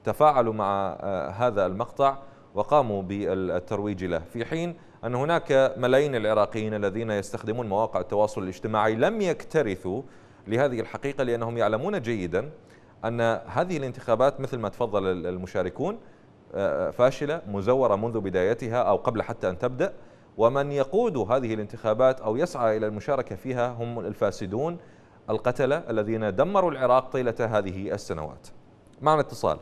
تفاعلوا مع آه، هذا المقطع وقاموا بالترويج له في حين أن هناك ملايين العراقيين الذين يستخدمون مواقع التواصل الاجتماعي لم يكترثوا لهذه الحقيقة لأنهم يعلمون جيدا أن هذه الانتخابات مثل ما تفضل المشاركون فاشلة مزورة منذ بدايتها أو قبل حتى أن تبدأ. ومن يقود هذه الانتخابات أو يسعى إلى المشاركة فيها هم الفاسدون القتلة الذين دمروا العراق طيلة هذه السنوات. معنا اتصال.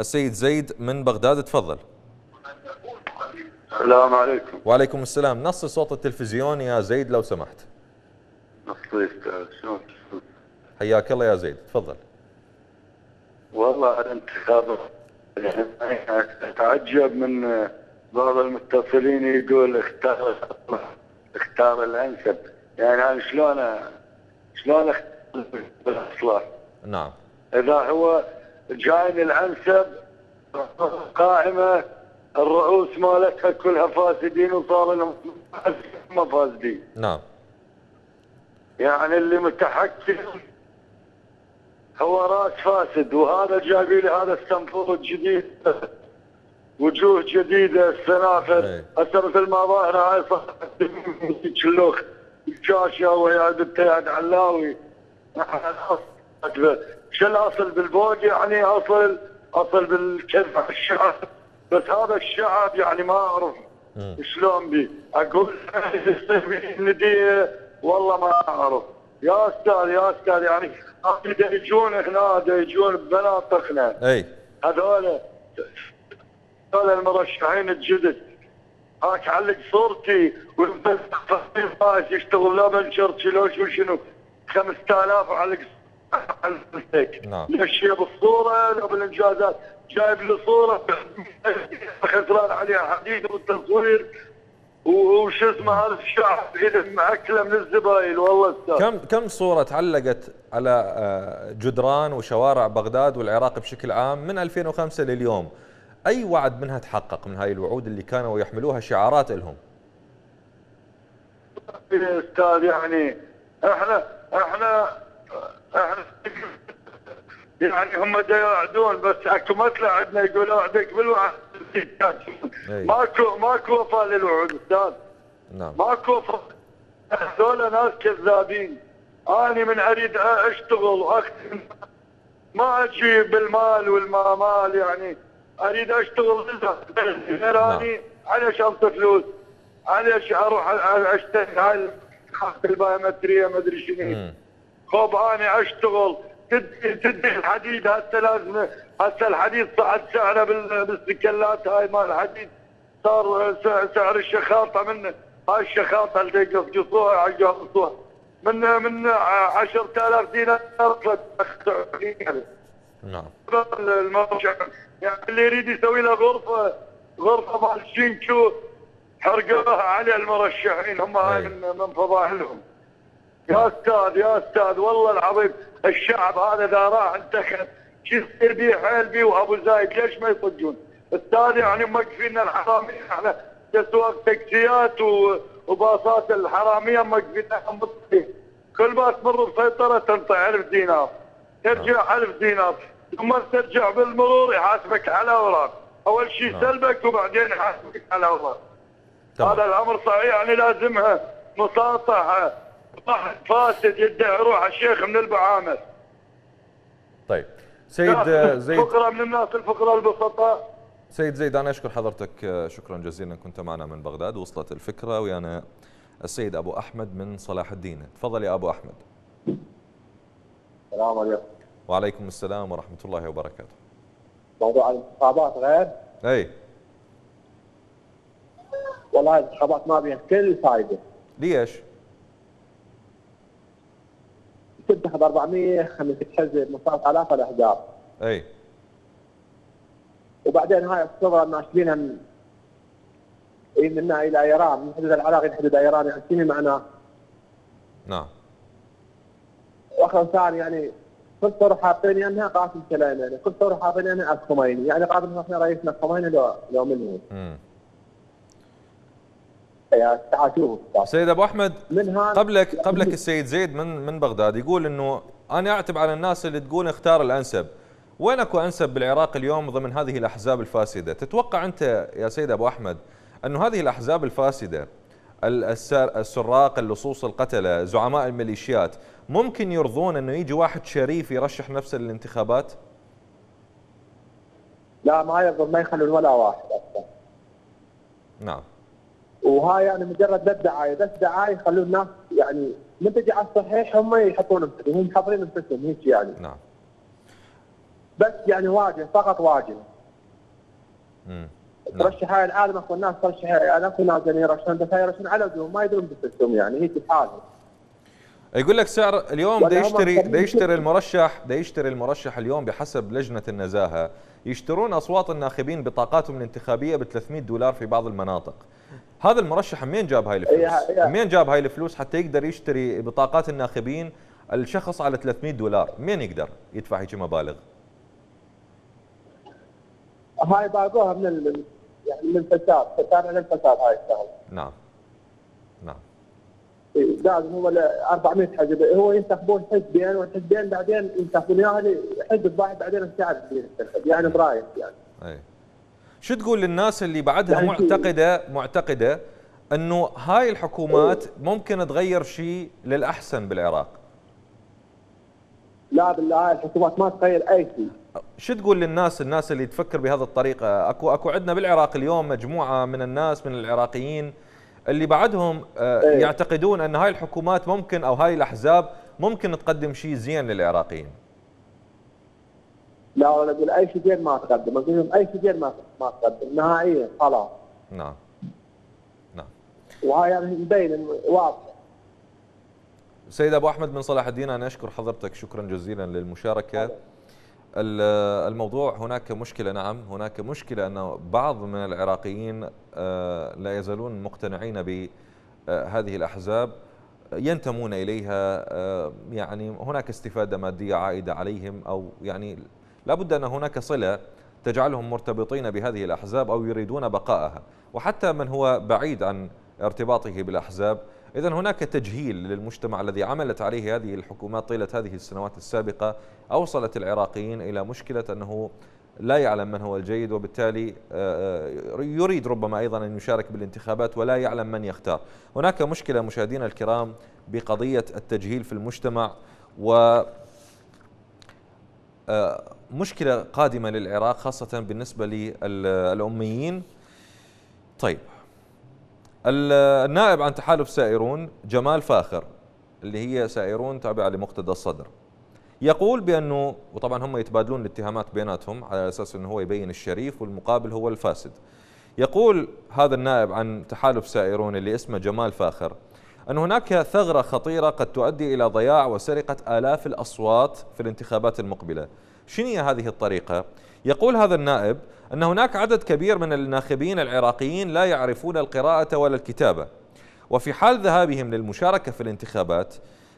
السيد زيد من بغداد تفضل. السلام عليكم. وعليكم السلام. نص صوت التلفزيون يا زيد لو سمحت. نصيف شلون حياك الله يا زيد تفضل. والله الانتخابات اتعجب من بعض المتصلين يقول اختار اختار الأنسب. يعني أنا شلون شلون اختار؟ بالاصلاح نعم. إذا هو جايني الانسب قائمة الرؤوس مالتها كلها فاسدين وصار لهم هم فاسدين نعم. يعني اللي متحكم هو راس فاسد وهذا جايبين لي هذا السنفور الجديد وجوه جديدة السنافر إيه. هسه مثل ما ظاهر هاي صارت شلوخ الشاشه ويا دكتور علاوي. شو الأصل بالفوق يعني أصل أصل بالكذب على الشعب. بس هذا الشعب يعني ما أعرف مم. شلون بي. أقول نديه والله ما أعرف. يا أستاذ يا أستاذ يعني دا يجون هنا دا يجون بمناطقنا. أي. هذول هذول المرشحين الجدد. هاك علق صورتي والفايز يشتغل لا بنشر شو شنو؟ 5000 علق علق نعم. هي بالصورة لو بالانجازات جايب لي صورة خسران عليها حديد والتصوير. وش اسمه هذا الشعب إذا معكله من الزبايل والله أستاذ كم كم صورة تعلقت على آه، جدران وشوارع بغداد والعراق بشكل عام من 2005 لليوم؟ أي وعد منها تحقق من هاي الوعود اللي كانوا يحملوها شعارات لهم يا أستاذ يعني إحنا إحنا إحنا يعني هم دا يوعدون بس أكو مثل عندنا يقول اوعدك بالوعد. ماكو ماكو وفاء للوعود أستاذ نعم. ماكو وفاء هذول ناس كذابين. أنا من أريد أشتغل واخدم ما أجي بالمال والمال يعني. أريد أشتغل غير نعم. اني على شنطه فلوس. على أروح أشتري هاي البايومتريه ما أدري شنو. خب أنا أشتغل. تدي الحديد هسه لازم هسه الحديد صعد سعره بالسكلات هاي مال الحديد صار سعر الشخاطة من هاي الشخاطة اللي يقصقصوها يقصقصوها من من 10000 دينار نعم. المرجع يعني اللي يريد يسوي له غرفة غرفة مال شينكو حرقوها على المرشحين هم هاي من فضائلهم. يا أستاذ يا أستاذ والله العظيم الشعب هذا إذا راح انتخب شو يصير بيه حيل بيه وأبو زايد؟ ليش ما يصدقون؟ أستاذ يعني موقفين الحرامية على تسوق تاكسيات وباصات الحرامية موقفين كل ما تمر بسيطرة تنطي 1000 دينار. ترجع 1000 دينار. ثم ترجع بالمرور يحاسبك على أوراق. أول شيء نعم. سلبك وبعدين يحاسبك على أوراق. هذا الأمر صحيح يعني لازمها مصاطحه واحد فاسد يدعي روح الشيخ من البعامر. طيب. سيد زيد. فقرة من الناس الفقراء البسطاء سيد زيد أنا أشكر حضرتك شكرا جزيلا كنت معنا من بغداد وصلت الفكرة ويانا السيد أبو أحمد من صلاح الدين. تفضل يا أبو أحمد. السلام عليكم. وعليكم السلام ورحمة الله وبركاته. موضوع الانتخابات غير؟ أي. والله الانتخابات ما بيها كل فائده ليش؟ تنتخب 400 خمسة حزب من 3000 الأحزاب. أي. وبعدين هاي الثوره ناشرينها من منا إلى إيران من حدود العراق إلى حدود إيران يعني شنو معناه؟ نعم. وأخر ثاني يعني كل ثوره حاطين إنها قاسم سليماني كل ثوره حاطين انها الخميني يعني قادم رئيسنا الخميني لو لو منهم. امم سيد أبو أحمد من قبلك قبلك السيد زيد من من بغداد يقول إنه أنا أعتب على الناس اللي تقول اختار الأنسب. وين أكو أنسب بالعراق اليوم ضمن هذه الأحزاب الفاسدة؟ تتوقع أنت يا سيد أبو أحمد إنه هذه الأحزاب الفاسدة السراق اللصوص القتلة زعماء الميليشيات ممكن يرضون إنه يجي واحد شريف يرشح نفسه للانتخابات؟ لا ما يرضون ما يخلون ولا واحد أصلا. نعم. وهاي يعني مجرد بس دعاية بس دعاية يخلون الناس يعني من تجي على الصحيح هم يحطون انفسهم هم حاضرين انفسهم هيك يعني. نعم. بس يعني واجهه فقط واجهه امم ترشح هاي العالم اكو الناس ترشح يعني اكو ناس يعني يرشحون بس هاي يرشحون على ذوق ما يدرون بنفسهم يعني هيك الحال يقول لك سعر اليوم دا يشتري دا يشتري. المرشح دا يشتري المرشح اليوم بحسب لجنة النزاهة. يشترون أصوات الناخبين بطاقاتهم الانتخابية ب 300 دولار في بعض المناطق هذا المرشح منين جاب هاي الفلوس؟ منين جاب هاي الفلوس حتى يقدر يشتري بطاقات الناخبين الشخص على 300 دولار، منين يقدر يدفع هيك مبالغ؟ هاي باقوها من ال... يعني من الفساد، فساد على الفساد هاي الشغلة. نعم. نعم. لازم هو 400 حزب. هو ينتخبون حزبين والحزبين بعدين ينتخبون اياها حزب واحد بعدين الشعب يعني برأيك يعني. أي. شو تقول للناس اللي بعدها يعني معتقدة معتقدة إنه هاي الحكومات ممكن تغير شيء للأحسن بالعراق؟ لا بالله هاي الحكومات ما تغير أي شيء. شو تقول للناس الناس اللي تفكر بهذه الطريقة؟ أكو أكو عندنا بالعراق اليوم مجموعة من الناس من العراقيين اللي بعدهم آه، إيه؟ يعتقدون أن هاي الحكومات ممكن أو هاي الأحزاب ممكن تقدم شيء زين للعراقيين. لا ولا أقول أي شيء ما تقدم. أقول لهم أي شيء ما ما تقدم. نهائيا خلاص. نعم. نعم. وهاي يعني مبين واضح. سيد أبو أحمد بن صلاح الدين أنا أشكر حضرتك. شكرا جزيلا للمشاركة. الموضوع هناك مشكلة نعم هناك مشكلة أن بعض من العراقيين آه، لا يزالون مقتنعين بهذه الأحزاب ينتمون إليها آه، يعني هناك استفادة مادية عائدة عليهم أو يعني لابد أن هناك صلة تجعلهم مرتبطين بهذه الأحزاب أو يريدون بقائها وحتى من هو بعيد عن ارتباطه بالأحزاب إذا هناك تجهيل للمجتمع الذي عملت عليه هذه الحكومات طيلة هذه السنوات السابقة أوصلت العراقيين إلى مشكلة أنه لا يعلم من هو الجيد وبالتالي آه، آه، يريد ربما أيضا أن يشارك بالانتخابات ولا يعلم من يختار. هناك مشكلة مشاهدينا الكرام بقضية التجهيل في المجتمع و آه، مشكلة قادمة للعراق خاصة بالنسبة للأميين طيب النائب عن تحالف سائرون جمال فاخر اللي هي سائرون تابعة لمقتدى الصدر. يقول بأنه وطبعا هم يتبادلون الاتهامات بيناتهم على أساس أنه هو يبين الشريف والمقابل هو الفاسد. يقول هذا النائب عن تحالف سائرون اللي اسمه جمال فاخر أن هناك ثغرة خطيرة قد تؤدي إلى ضياع وسرقة آلاف الأصوات في الانتخابات المقبلة. شنو هذه الطريقة؟ يقول هذا النائب أن هناك عدد كبير من الناخبين العراقيين لا يعرفون القراءة ولا الكتابة. وفي حال ذهابهم للمشاركة في الانتخابات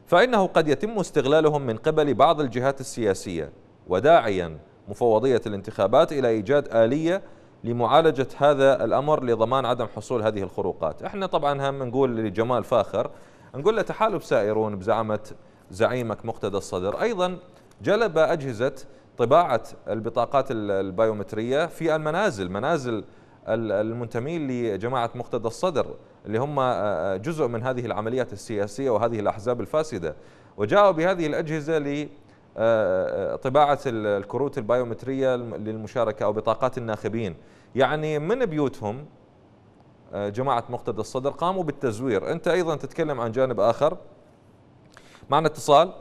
فإنه قد يتم استغلالهم من قبل بعض الجهات السياسية وداعيا مفوضية الانتخابات إلى إيجاد آلية لمعالجة هذا الأمر لضمان عدم حصول هذه الخروقات. إحنا طبعا هم نقول لجمال فاخر نقول له تحالف سائرون بزعمة زعيمك مقتدى الصدر. أيضا جلب أجهزة طباعة البطاقات البيومترية في المنازل منازل المنتمين لجماعة مقتدى الصدر اللي هم آه، آه، جزء من هذه العمليات السياسية وهذه الأحزاب الفاسدة. وجاءوا بهذه الأجهزة لطباعة آه، الكروت البيومترية للمشاركة أو بطاقات الناخبين. يعني من بيوتهم جماعة مقتدى الصدر قاموا بالتزوير. أنت أيضا تتكلم عن جانب آخر. معنا اتصال.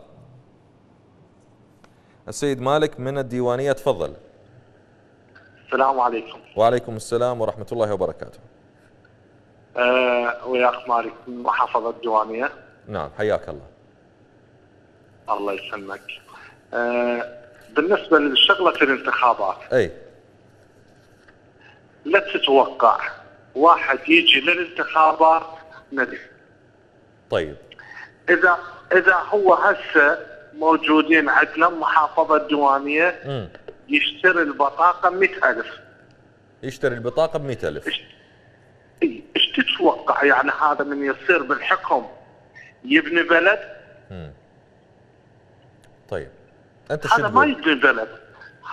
السيد مالك من الديوانية تفضل. السلام عليكم. وعليكم السلام ورحمة الله وبركاته. أه وياك مالك من محافظة الديوانية. نعم حياك الله. الله يسلمك. أه بالنسبة لشغلة الانتخابات أي. لا تتوقع واحد يجي للانتخابات ندي طيب. إذا إذا هو هسه موجودين عندنا محافظة الديوانية يشتري البطاقة مئة ألف. يشتري البطاقة ب ألف. إيش؟ تتوقع؟ يعني هذا من يصير بالحكم. يبني بلد؟ مم. طيب. أنت هذا ما يبني بلد.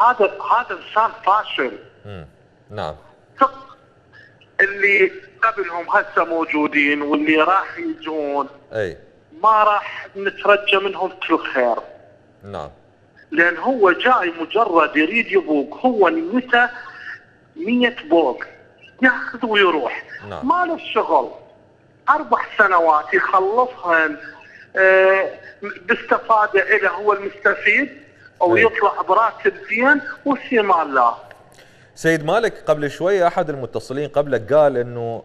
هذا هذا إنسان فاشل. مم. نعم. اللي قبلهم هسه موجودين واللي راح يجون. أي. ما راح نترجى منهم كل خير. نعم. لأن هو جاي مجرد يريد يبوق. هو نيته 100 بوق. يأخذ ويروح. نعم. ما له شغل. أربع سنوات يخلصهن آه باستفادة له هو المستفيد أو أي. يطلع براتب زين والثمار لا. سيد مالك قبل شوية أحد المتصلين قبلك قال إنه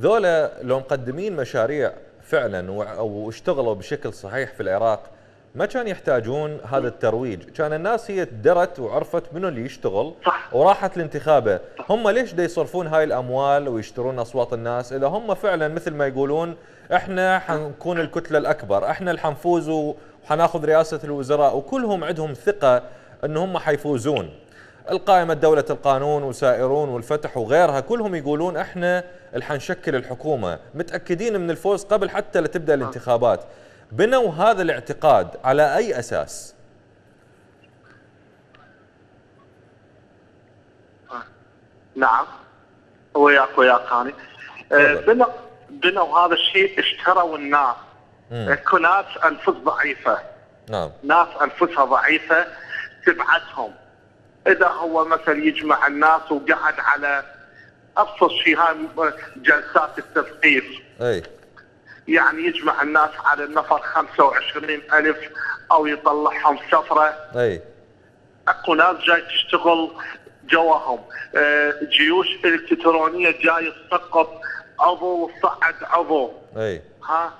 ذولا لو مقدمين مشاريع فعلا واشتغلوا بشكل صحيح في العراق ما كان يحتاجون هذا الترويج. كان الناس هي درت وعرفت منو اللي يشتغل صح. وراحت الانتخابه هم ليش دا يصرفون هاي الأموال ويشترون أصوات الناس؟ إذا هم فعلا مثل ما يقولون إحنا حنكون الكتلة الأكبر إحنا اللي حنفوز وحناخذ رئاسة الوزراء وكلهم عندهم ثقة ان هم حيفوزون. القائمة دولة القانون وسائرون والفتح وغيرها كلهم يقولون إحنا اللي حنشكل الحكومة. متأكدين من الفوز قبل حتى لا تبدأ الانتخابات. بنوا هذا الاعتقاد على أي أساس؟ نعم. وياك وياك هاني آه، بنوا بنوا هذا الشيء اشتروا الناس. أكو ناس انفس ضعيفة. نعم. ناس أنفسها ضعيفة تبعتهم إذا هو مثلا يجمع الناس وقعد على ابسط شيء هاي جلسات التثقيف أي. يعني يجمع الناس على النفر 25 ألف أو يطلعهم سفرة. أي. أكو ناس جاي تشتغل جواهم. آه، جيوش إلكترونية جاي تسقط عضو وصعد عضو. أي. ها؟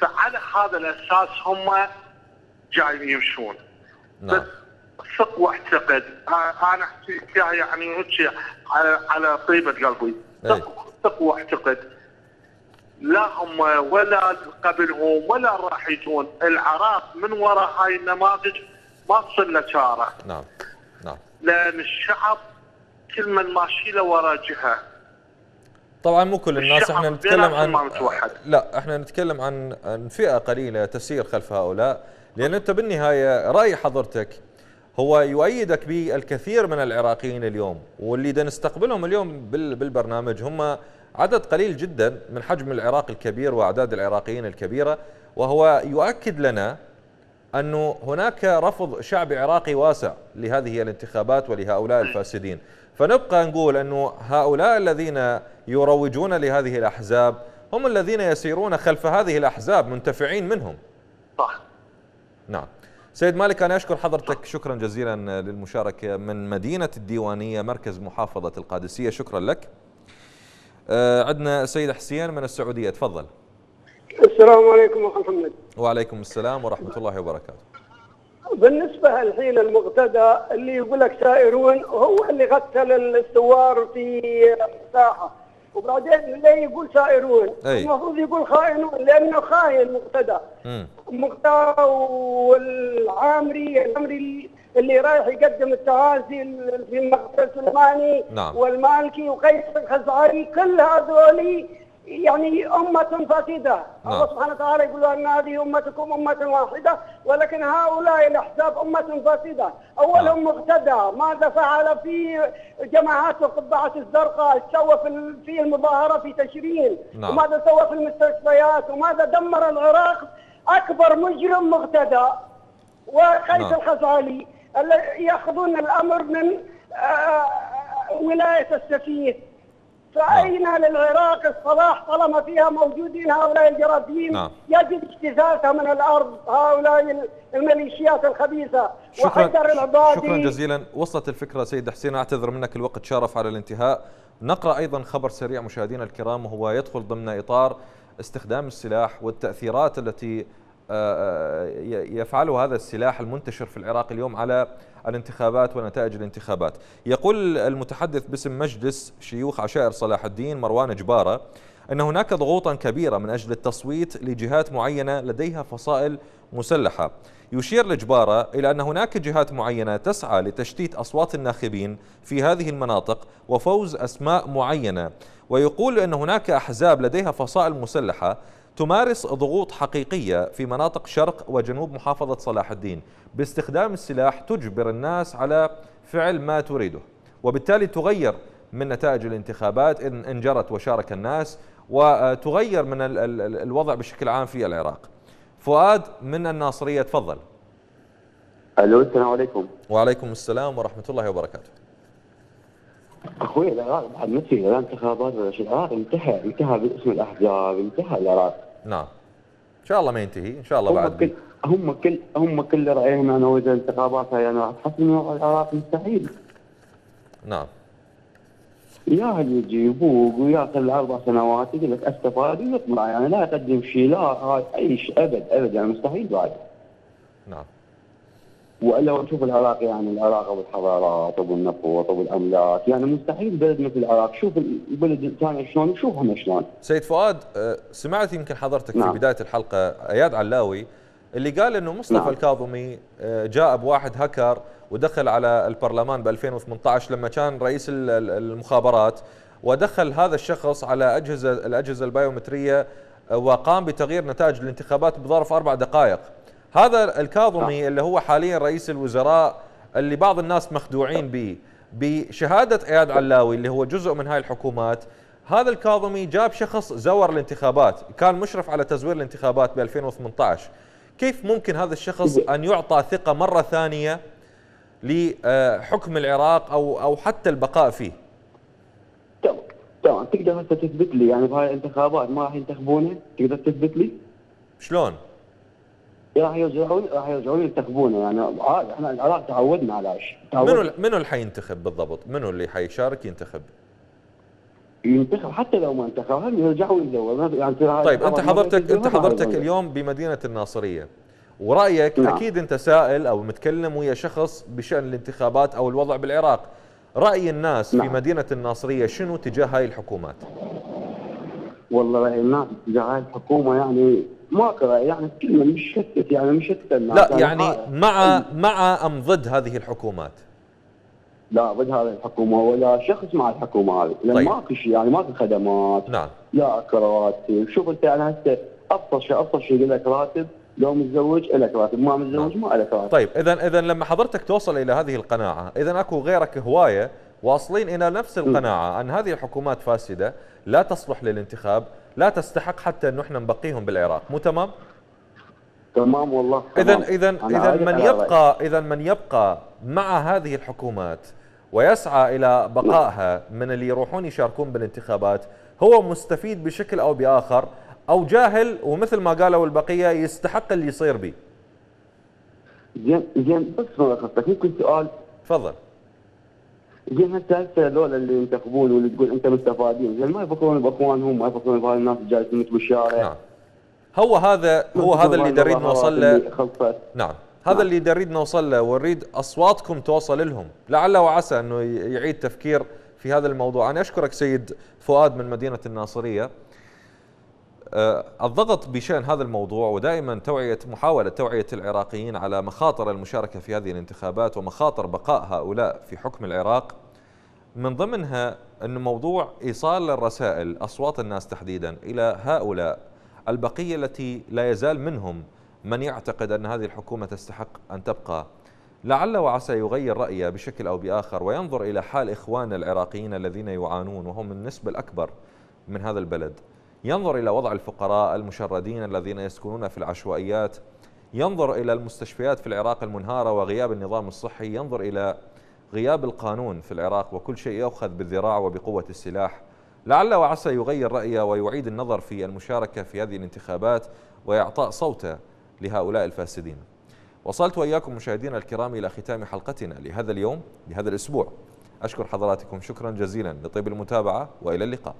فعلى هذا الأساس هم جايين يمشون. نعم. بس ثق واعتقد أنا احكيها يعني هيك على على طيبة قلبي. ثق ثق واعتقد لا هم ولا قبلهم ولا راح يجون. العراق من وراء هاي النماذج ما تصل له شارع. نعم. نعم. لأن الشعب كل من ماشي له ورا جهة. طبعا مو كل الناس إحنا نتكلم عن. لا إحنا نتكلم عن عن فئة قليلة تسير خلف هؤلاء. لأن أنت بالنهاية رأي حضرتك هو يؤيدك بالكثير من العراقيين اليوم واللي دا نستقبلهم اليوم بالبرنامج هم عدد قليل جدا من حجم العراق الكبير وأعداد العراقيين الكبيرة وهو يؤكد لنا أنه هناك رفض شعبي عراقي واسع لهذه الانتخابات ولهؤلاء الفاسدين. فنبقى نقول انه هؤلاء الذين يروجون لهذه الأحزاب هم الذين يسيرون خلف هذه الأحزاب منتفعين منهم. صح. نعم. سيد مالك أنا أشكر حضرتك. شكرا جزيلا للمشاركة من مدينة الديوانية مركز محافظة القادسية. شكرا لك. آه، عندنا سيد حسين من السعودية. تفضل. السلام عليكم ورحمه محمد. وعليكم السلام ورحمة الله وبركاته. بالنسبة الحين المقتدى اللي يقول لك سائرون هو اللي قتل الثوار في الساحه وبعدين ليه يقول سائرون أي. المفروض يقول خائنون لأنه خاين مقتدى مقتدى والعامري العامري اللي رايح يقدم التعازي في مقتل سليماني نعم. والمالكي وقيس الخزعري كل هذول يعني أمة فاسدة. نعم. الله سبحانه وتعالى يقول أن هذه أمتكم أمة واحدة ولكن هؤلاء الأحزاب أمة فاسدة. أولهم مقتدى. ماذا فعل في جماعات القبعة الزرقاء؟ سوى في المظاهرة في تشرين. نعم. وماذا سوى في المستشفيات؟ وماذا دمر العراق؟ أكبر مجرم مقتدى. وقيس نعم. الخزعلي يأخذون الأمر من آه، ولاية السفيه. فأين للعراق الصلاح؟ طالما فيها موجودين هؤلاء الجراثيم نعم. يجب اجتثاثها من الأرض هؤلاء الميليشيات الخبيثة. وحيدر شكرا العبادي. شكرا جزيلا. وصلت الفكرة سيد حسين. أعتذر منك الوقت شارف على الانتهاء. نقرأ أيضا خبر سريع مشاهدينا الكرام وهو يدخل ضمن إطار استخدام السلاح والتأثيرات التي يفعله هذا السلاح المنتشر في العراق اليوم على الانتخابات ونتائج الانتخابات. يقول المتحدث باسم مجلس شيوخ عشائر صلاح الدين مروان جبارة أن هناك ضغوطا كبيرة من أجل التصويت لجهات معينة لديها فصائل مسلحة. يشير لجبارة إلى أن هناك جهات معينة تسعى لتشتيت أصوات الناخبين في هذه المناطق وفوز أسماء معينة. ويقول أن هناك أحزاب لديها فصائل مسلحة تمارس ضغوط حقيقية في مناطق شرق وجنوب محافظة صلاح الدين. باستخدام السلاح تجبر الناس على فعل ما تريده وبالتالي تغير من نتائج الانتخابات إن انجرت وشارك الناس وتغير من الوضع بشكل عام في العراق. فؤاد من الناصرية تفضل. ألو السلام عليكم. وعليكم السلام ورحمة الله وبركاته. أخوي العراق بعد ما تصير لا انتخابات ولا شيء العراق انتهى انتهى باسم الأحزاب انتهى العراق. نعم. إن شاء الله ما ينتهي إن شاء الله بعد. كل هم كل هم كل رأيهم انه اذا الانتخابات أنا تحس إنه العراق مستحيل. نعم. يا اللي يجيبوك وياخذ أربع سنوات يقول لك استفاد ويطلع يعني لا يقدم شيء لا اي شيء أبد أبد يعني مستحيل بعد. نعم. وإلا نشوف العراق يعني العراق أبو الحضارات أبو النفط أبو الأملاك يعني مستحيل بلد مثل العراق شوف البلد الثاني شلون شوفهم شلون سيد فؤاد آه، سمعت يمكن حضرتك نعم. في بداية الحلقة أياد علاوي اللي قال إنه مصطفى نعم. الكاظمي آه، جاء بواحد هكر ودخل على البرلمان ب 2018 لما كان رئيس المخابرات ودخل هذا الشخص على أجهزة الأجهزة البيومترية آه، وقام بتغيير نتائج الانتخابات بظرف أربع دقائق هذا الكاظمي آه. اللي هو حاليا رئيس الوزراء اللي بعض الناس مخدوعين به بشهادة اياد علاوي اللي هو جزء من هاي الحكومات. هذا الكاظمي جاب شخص زور الانتخابات كان مشرف على تزوير الانتخابات ب 2018 كيف ممكن هذا الشخص أن يعطى ثقة مرة ثانية لحكم العراق أو أو حتى البقاء فيه؟ تمام تقدر أنت تثبت لي يعني بهاي الانتخابات ما راح ينتخبونه؟ تقدر تثبت لي؟ شلون؟ راح يرجعون راح يرجعون ينتخبونه يعني عادي إحنا العراق تعودنا على شيء منو منو اللي حينتخب بالضبط؟ منو اللي حيشارك ينتخب؟ ينتخب حتى لو ما انتخب هم يرجعوا يدور يعني طيب أنت حضرتك أنت حضرتك اليوم بمدينة الناصرية ورأيك نعم. أكيد أنت سائل أو متكلم ويا شخص بشأن الانتخابات أو الوضع بالعراق رأي الناس في نعم. مدينة الناصرية شنو تجاه هاي الحكومات والله رأي الناس تجاه هاي الحكومة يعني ما رأي يعني كلمة مشتت يعني مشتت لا يعني مع مع أم ضد هذه الحكومات. لا ضد هذه الحكومة ولا شخص مع الحكومة هذه. لأن طيب. ماكو شيء يعني ماكو خدمات نعم. لا كراتب. شوف أنت يعني هسه ابسط شيء ابسط شيء يقول لك راتب لو متزوج لك راتب ما متزوج ما لك راتب. طيب إذا إذا لما حضرتك توصل إلى هذه القناعة إذا أكو غيرك هواية واصلين إلى نفس القناعة أن هذه الحكومات فاسدة لا تصلح للانتخاب لا تستحق حتى انه إحنا نبقيهم بالعراق. مو تمام؟ تمام والله. اذا. اذا اذا من. يبقى اذا من يبقى مع هذه الحكومات ويسعى إلى بقائها من اللي يروحون يشاركون بالانتخابات هو مستفيد بشكل أو بآخر أو جاهل ومثل ما قالوا البقية يستحق اللي يصير به زين زين بس ملخصك ممكن سؤال. تفضل. زين هسه هسه هذول اللي ينتخبون واللي تقول انت مستفادين. زين ما يفكرون بأخوانهم ما يفكرون بهاي الناس اللي جالسين بالشارع. نعم. هو هذا هو هذا اللي نريد نوصل له. نعم. هذا اللي نريد نوصل له ونريد أصواتكم توصل لهم. لعل وعسى إنه يعيد تفكير في هذا الموضوع. أنا أشكرك سيد فؤاد من مدينة الناصرية. الضغط بشأن هذا الموضوع ودائما توعيه محاولة توعية العراقيين على مخاطر المشاركة في هذه الانتخابات ومخاطر بقاء هؤلاء في حكم العراق. من ضمنها أن موضوع إيصال الرسائل أصوات الناس تحديدا إلى هؤلاء البقية التي لا يزال منهم من يعتقد أن هذه الحكومة تستحق أن تبقى. لعل وعسى يغير رأيه بشكل أو بآخر وينظر إلى حال إخواننا العراقيين الذين يعانون وهم النسبة الأكبر من هذا البلد. ينظر إلى وضع الفقراء المشردين الذين يسكنون في العشوائيات. ينظر إلى المستشفيات في العراق المنهارة وغياب النظام الصحي. ينظر إلى غياب القانون في العراق وكل شيء يؤخذ بالذراع وبقوة السلاح. لعل وعسى يغير رأيه ويعيد النظر في المشاركة في هذه الانتخابات وإعطاء صوته لهؤلاء الفاسدين. وصلت وإياكم مشاهدينا الكرام إلى ختام حلقتنا لهذا اليوم لهذا الأسبوع. أشكر حضراتكم شكرا جزيلا لطيب المتابعة وإلى اللقاء.